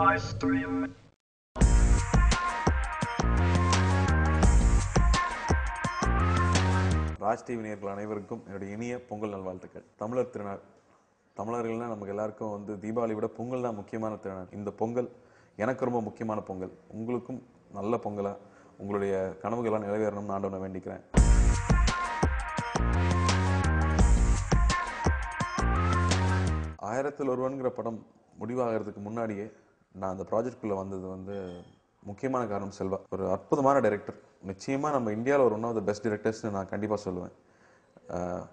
I stream. Raj TV நேர்கள் அனைவருக்கும் என்னுடைய இனிய பொங்கல் நல்வாழ்த்துக்கள். தமிழர் திருநாள். தமிழர்கள்னா நமக்கு எல்லாருக்கும் வந்து தீபாவளி விட பொங்கல் தான் முக்கியமான திருநாள். இந்த பொங்கல் எனக்கு ரொம்ப முக்கியமான பொங்கல். உங்களுக்கும் நல்ல பொங்கலாக உங்களுடைய கனவுகள்லாம் நிறைவேறணும்னு ஆண்டவனை வேண்டிக்கிறேன். ஆயிரத்தில் ஒருவன்கிற படம் முடிவாகிறதுக்கு முன்னாடியே நான் அந்த ப்ராஜெக்ட்குள்ளே வந்தது வந்து முக்கியமான காரணம் செல்வா. ஒரு அற்புதமான டைரக்டர் நிச்சயமாக நம்ம இந்தியாவில் ஒரு ஒன் ஆஃப் த பெஸ்ட் டிரெக்டர்ஸ்னு நான் கண்டிப்பாக சொல்லுவேன்.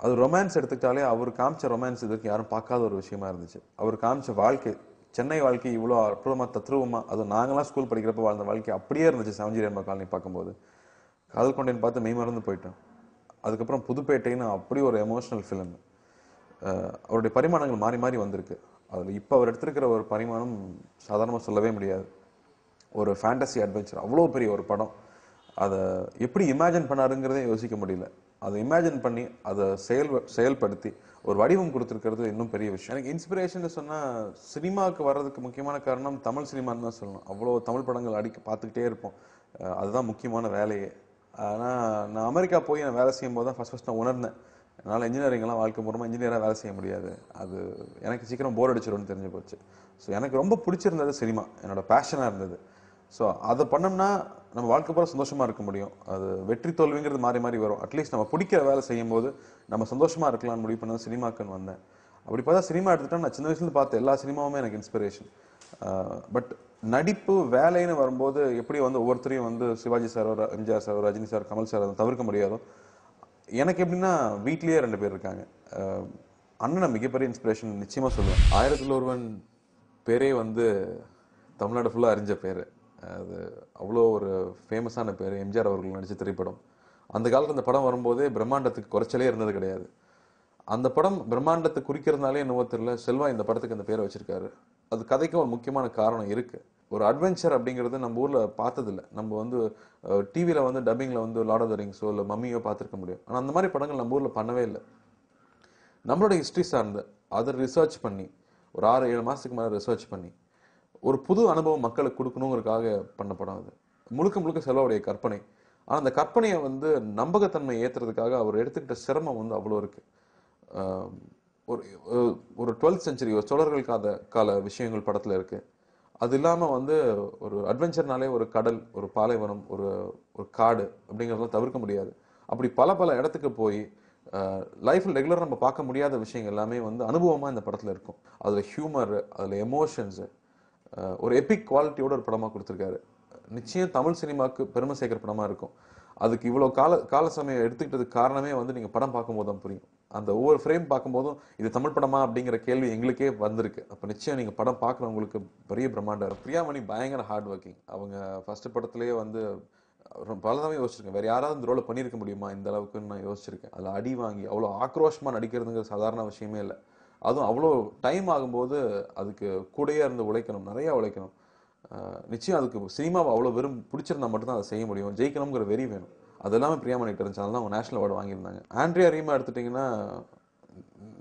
அது ரொமான்ஸ் எடுத்துக்கிட்டாலே அவர் காமிச்ச ரொமான்ஸ் இதுக்கு யாரும் பார்க்காத ஒரு விஷயமா இருந்துச்சு. அவர் காமிச்ச வாழ்க்கை சென்னை வாழ்க்கை இவ்வளோ அற்புதமாக தத்ரூபமாக அது நாங்களாம் ஸ்கூல் படிக்கிறப்ப வாழ்ந்த வாழ்க்கை அப்படியே இருந்துச்சு செவஞ்சி ரெம்ப காலனி பார்க்கும்போது. காதல் கொண்டேன் பார்த்து மெய் மறந்து போயிட்டோம். அதுக்கப்புறம் புதுப்பேட்டைன்னு அப்படி ஒரு எமோஷனல் ஃபிலிம் அவருடைய பரிமாணங்கள் மாறி மாறி வந்திருக்கு. அதில் இப்போ அவர் எடுத்திருக்கிற ஒரு பரிமாணம் சாதாரணமாக சொல்லவே முடியாது. ஒரு ஃபேண்டசி அட்வென்ச்சர் அவ்வளோ பெரிய ஒரு படம். அதை எப்படி இமேஜின் பண்ணாருங்கிறதே யோசிக்க முடியல. அதை இமேஜின் பண்ணி அதை செயல் செயல்படுத்தி ஒரு வடிவம் கொடுத்துருக்கிறது இன்னும் பெரிய விஷயம். எனக்கு இன்ஸ்பிரேஷன் சொன்னால் சினிமாவுக்கு வர்றதுக்கு முக்கியமான காரணம் தமிழ் சினிமான்னு தான் சொல்லணும். அவ்வளோ தமிழ் படங்கள் அடிக்க பார்த்துக்கிட்டே இருப்போம். அதுதான் முக்கியமான வேலையே. ஆனால் நான் அமெரிக்கா போய் நான் வேலை செய்யும் போது தான் ஃபஸ்ட் ஃபஸ்ட் நான் உணர்ந்தேன். என்னால் இன்ஜினியரிங்லாம் வாழ்க்கை பூர்வமாக இன்ஜினியராக வேலை செய்ய முடியாது. அது எனக்கு சீக்கிரம் போர் அடிச்சிடும்னு தெரிஞ்சு போச்சு. ஸோ எனக்கு ரொம்ப பிடிச்சிருந்தது சினிமா என்னோட பேஷனாக இருந்தது. ஸோ அதை பண்ணோம்னா நம்ம வாழ்க்கை பூரா சந்தோஷமாக இருக்க முடியும். அது வெற்றி தோல்விங்கிறது மாறி மாறி வரும். அட்லீஸ்ட் நம்ம பிடிக்கிற வேலை செய்யும் போது நம்ம சந்தோஷமாக இருக்கலாம்னு முடிவு பண்ணது சினிமாக்குன்னு வந்தேன். அப்படி பார்த்தா சினிமா எடுத்துட்டா நான் சின்ன வயசுல பார்த்த எல்லா சினிமாவுமே எனக்கு இன்ஸ்பிரேஷன் பட் நடிப்பு வேலைன்னு வரும்போது எப்படி வந்து ஒவ்வொருத்தரையும் வந்து Sivaji sir MGR sir Rajini sir Kamal sir அதை தவிர்க்க முடியாதோ எனக்கு எப்படின்னா வீட்லேயே ரெண்டு பேர் இருக்காங்க. அண்ணனை மிகப்பெரிய இன்ஸ்பிரேஷன் நிச்சயமாக சொல்லுவேன். ஆயிரத்தில் ஒருவன் பேரே வந்து தமிழ்நாடு ஃபுல்லாக அறிஞ்ச பேர். அது அவ்வளோ ஒரு ஃபேமஸான பேர். எம்ஜிஆர் அவர்கள் நடித்த திரைப்படம். அந்த காலத்தில் அந்த படம் வரும்போதே பிரம்மாண்டத்துக்கு குறைச்சலே இருந்தது கிடையாது. அந்த படம் பிரம்மாண்டத்தை குறிக்கிறதுனாலே என்னவோ தெரியல. செல்வா இந்த படத்துக்கு அந்த பேரை வச்சிருக்காரு. அது கதைக்கு ஒரு முக்கியமான காரணம் இருக்கு. ஒரு அட்வென்ச்சர் அப்படிங்கிறது நம்ம ஊரில் பார்த்ததில்ல. நம்ம வந்து டிவியில் வந்து டப்பிங்கில் வந்து லார்ட் ஆஃப் த ரிங்ஸோ இல்லை மம்மியோ பார்த்துருக்க முடியும். ஆனால் அந்த மாதிரி படங்கள் நம்ம ஊரில் பண்ணவே இல்லை. நம்மளோட ஹிஸ்ட்ரி சார்ந்து அதை ரிசர்ச் பண்ணி ஒரு ஆறு ஏழு மாதத்துக்கு மேலே ரிசர்ச் பண்ணி ஒரு புது அனுபவம் மக்களுக்கு கொடுக்கணுங்கிறதுக்காக பண்ண படம் அது. முழுக்க முழுக்க செல்வாவுடைய கற்பனை. ஆனால் அந்த கற்பனையை வந்து நம்பகத்தன்மை ஏற்றுறதுக்காக அவர் எடுத்துக்கிட்ட சிரமம் வந்து அவ்வளோ இருக்குது ஒரு ஒரு- டுவெல்த் செஞ்சுரி ஒரு சோழர்கள் கால கால விஷயங்கள் படத்தில் இருக்குது அது இல்லாமல் வந்து ஒரு அட்வென்ச்சர்னாலே ஒரு கடல் ஒரு பாலைவனம் ஒரு ஒரு காடு அப்படிங்கிறதெல்லாம் தவிர்க்க முடியாது. அப்படி பல பல இடத்துக்கு போய் லைஃப்பில் ரெகுலர் நம்ம பார்க்க முடியாத விஷயங்கள் எல்லாமே வந்து அனுபவமாக இந்த படத்தில் இருக்கும். அதில் ஹியூமர் அதில் எமோஷன்ஸு ஒரு எபிக் குவாலிட்டியோட ஒரு படமாக கொடுத்துருக்காரு. நிச்சயம் தமிழ் சினிமாவுக்கு பெருமை சேர்க்குற படமாக இருக்கும். அதுக்கு இவ்வளோ கால கால சமயம் எடுத்துக்கிட்டதுக்கு காரணமே வந்து நீங்கள் படம் பார்க்கும்போது தான் புரியும். அந்த ஒவ்வொரு ஃப்ரேம் பார்க்கும்போதும் இது தமிழ் படமா அப்படிங்கிற கேள்வி எங்களுக்கே வந்திருக்கு. அப்போ நிச்சயம் நீங்கள் படம் பார்க்குறவங்களுக்கு பெரிய பிரம்மாண்டம். இருக்கும். பிரியாமணி பயங்கர ஹார்ட் ஒர்க்கிங் அவங்க ஃபஸ்ட்டு படத்துலேயே வந்து ரொம்ப பலதாவே யோசிச்சிருக்கேன். வேற யாராவது இந்த ரோலை பண்ணியிருக்க முடியுமா? இந்த அளவுக்குன்னு நான் யோசிச்சிருக்கேன். அதில் அடி வாங்கி அவ்வளோ ஆக்ரோஷமாக நடிக்கிறதுங்கிற சாதாரண விஷயமே இல்லை. அதுவும் அவ்வளோ டைம் ஆகும்போது அதுக்கு கூடையே இருந்து உழைக்கணும் நிறையா உழைக்கணும். நிச்சயம் அதுக்கு சினிமாவை அவ்வளோ வெறும் பிடிச்சிருந்தா மட்டும்தான் அதை செய்ய முடியும். ஜெயிக்கணுங்கிற வெறி வேணும். அது எல்லாமே பிரியாமணிட்டு இருந்துச்சு அதனால அவங்க நேஷனல் அவார்டு வாங்கியிருந்தாங்க. ஆண்ட்ரியா ரீமா எடுத்துட்டிங்கன்னா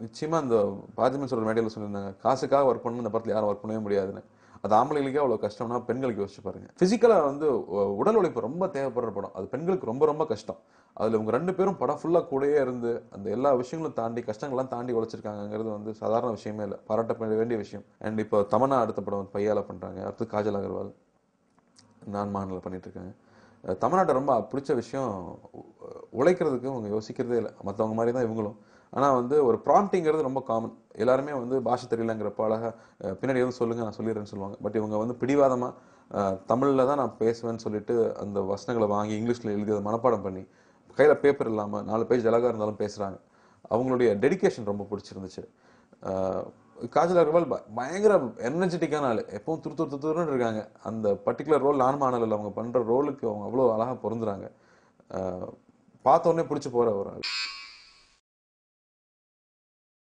நிச்சயமாக அந்த பாஜிமன் சொல்கிற மேடையில் சொல்லியிருந்தாங்க காசுக்காக ஒர்க் பண்ணணும் இந்த படத்தில் யாரும் ஒர்க் பண்ணவே முடியாதுன்னு. அது ஆம்பளைகளுக்கே அவ்வளோ கஷ்டம்னா பெண்களுக்கு யோசிச்சு பாருங்க. ஃபிசிக்கலாக வந்து உடல் உழைப்பு ரொம்ப தேவைப்படுற படம். அது பெண்களுக்கு ரொம்ப ரொம்ப கஷ்டம். அதில் இவங்க ரெண்டு பேரும் படம் ஃபுல்லாக கூடயே இருந்து அந்த எல்லா விஷயங்களும் தாண்டி கஷ்டங்கள்லாம் தாண்டி உழைச்சிருக்காங்கிறது வந்து சாதாரண விஷயமே இல்லை. பாராட்டப்பட வேண்டிய விஷயம். அண்ட் இப்போ தமனா அடுத்த படம் பையால் பையால அடுத்து காஜல் அகர்வால். நான் மாநில பண்ணிட்டு இருக்காங்க தமிழ்நாட்டை ரொம்ப பிடிச்ச விஷயம் உழைக்கிறதுக்கு அவங்க யோசிக்கிறதே இல்லை. மற்றவங்க மாதிரி தான் இவங்களும். ஆனால் வந்து ஒரு ப்ராம்ப்டிங்கிறது ரொம்ப காமன் எல்லாருமே வந்து பாஷை தெரியலங்கிறப்ப அழகாக பின்னாடி எதுவும் சொல்லுங்கள் நான் சொல்லிடுறேன்னு சொல்லுவாங்க. பட் இவங்க வந்து பிடிவாதமாக தமிழில் தான் நான் பேசுவேன்னு சொல்லிட்டு அந்த வசனங்களை வாங்கி இங்கிலீஷில் எழுதி அதை மனப்பாடம் பண்ணி கையில் பேப்பர் இல்லாமல் நாலு பேஜ் அழகாக இருந்தாலும் பேசுகிறாங்க அவங்களுடைய டெடிகேஷன் ரொம்ப பிடிச்சிருந்துச்சு. காஜல் அகர்வால் ப- பயங்கர எனர்ஜெட்டிக்கான ஆள். எப்பவும் துரு துரு துருன்னு இருக்காங்க. அந்த பர்டிகுலர் ரோல் நான் மாணலில் அவங்க பண்ற ரோலுக்கு அவங்க அவ்வளோ அழகாக பொருந்துறாங்க. பார்த்தோன்னே பார்த்த உடனே பிடிச்சி போகிற ஒரு ஆள்.